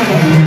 Música